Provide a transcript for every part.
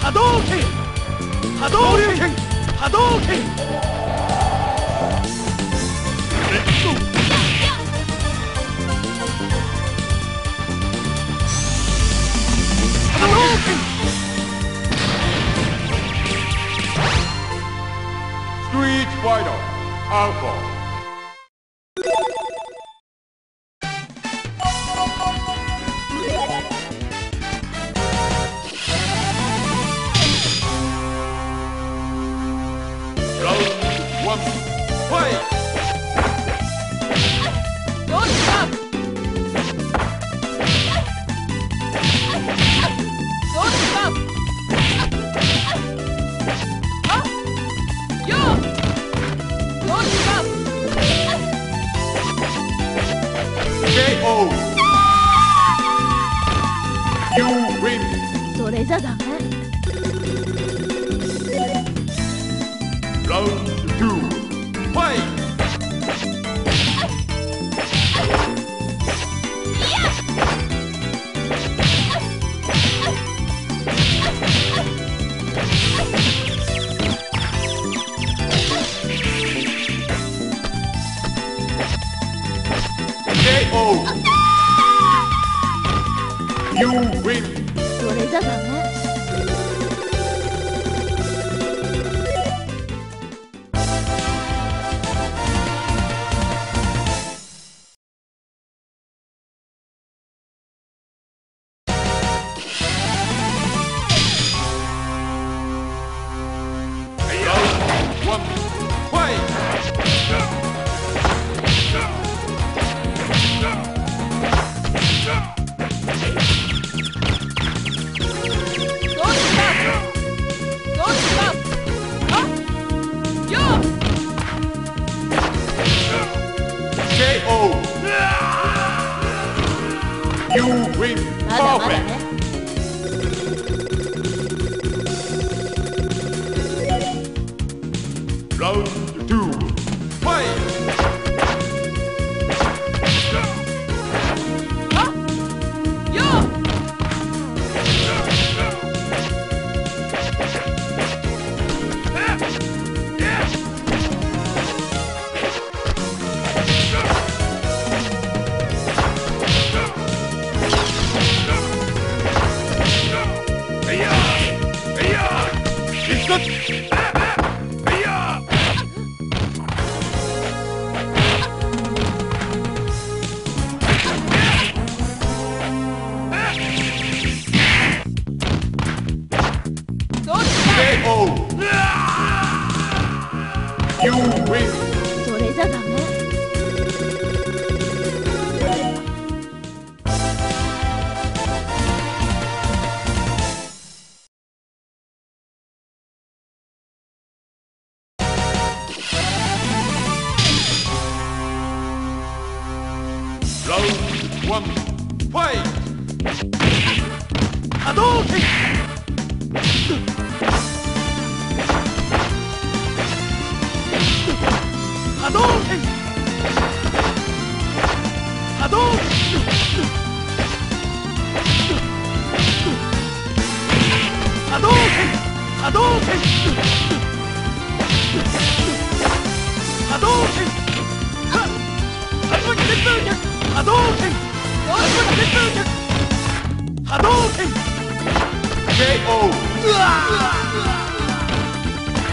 波動拳波動拳波動拳。Wait. それじゃダメ。Bye.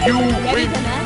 You win!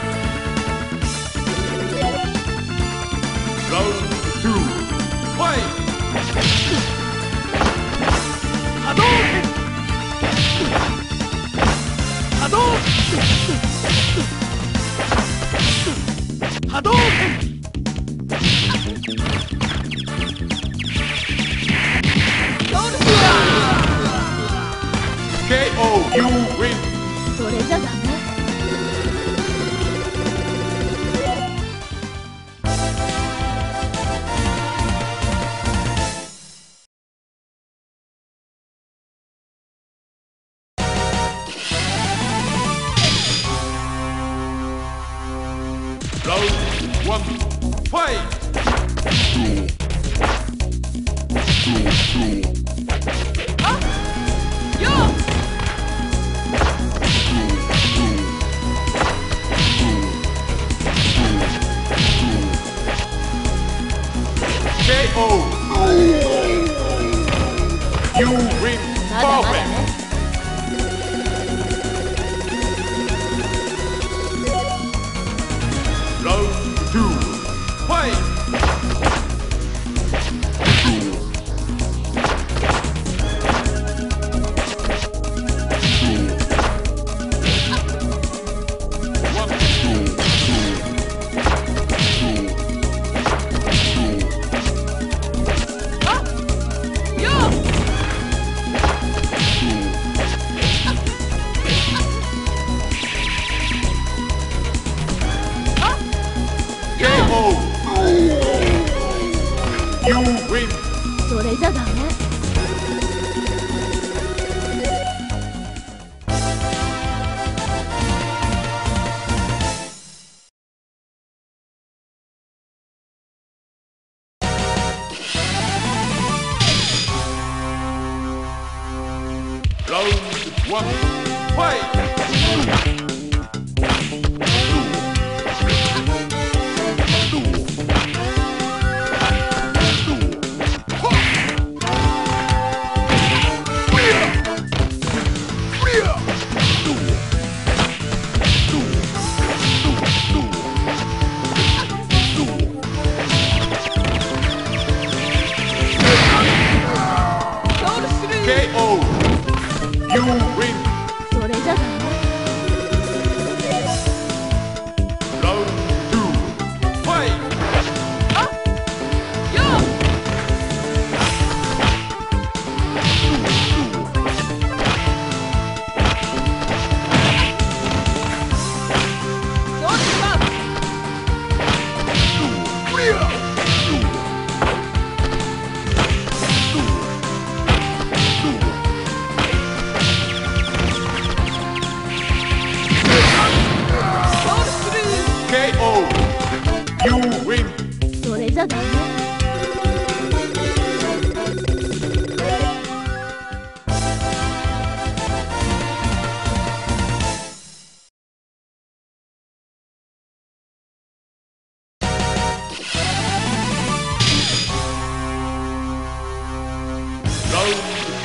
Round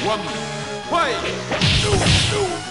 one, fight! No, no.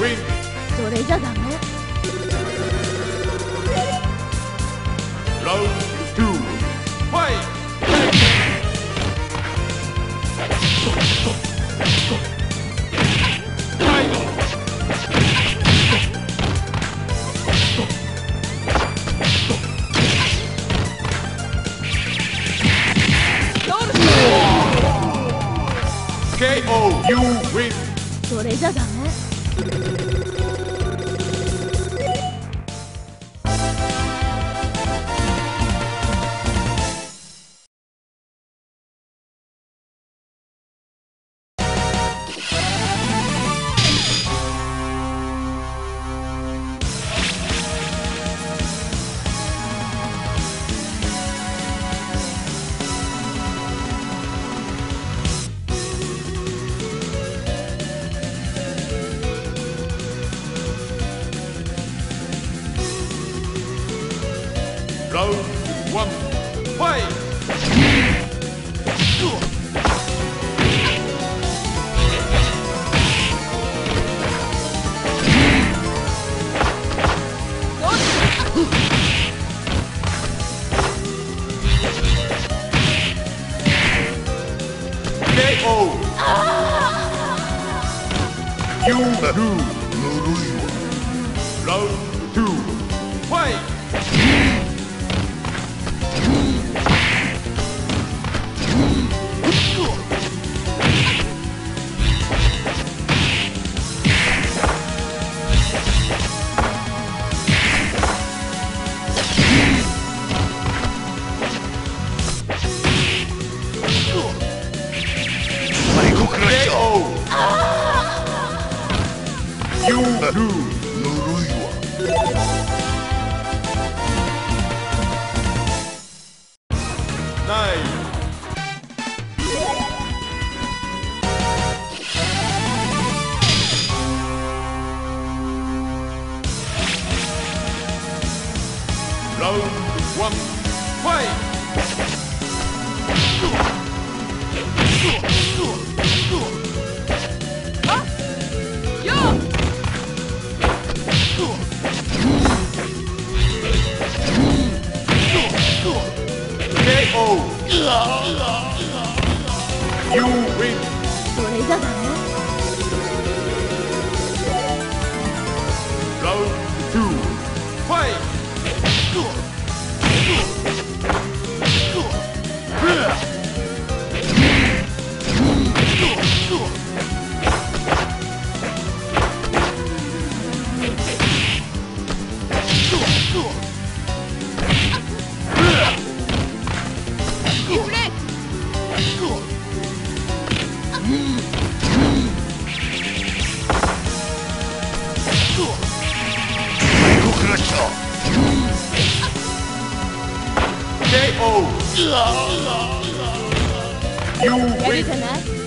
それじゃダメ？それじゃダメ？KO. You やる win. じゃない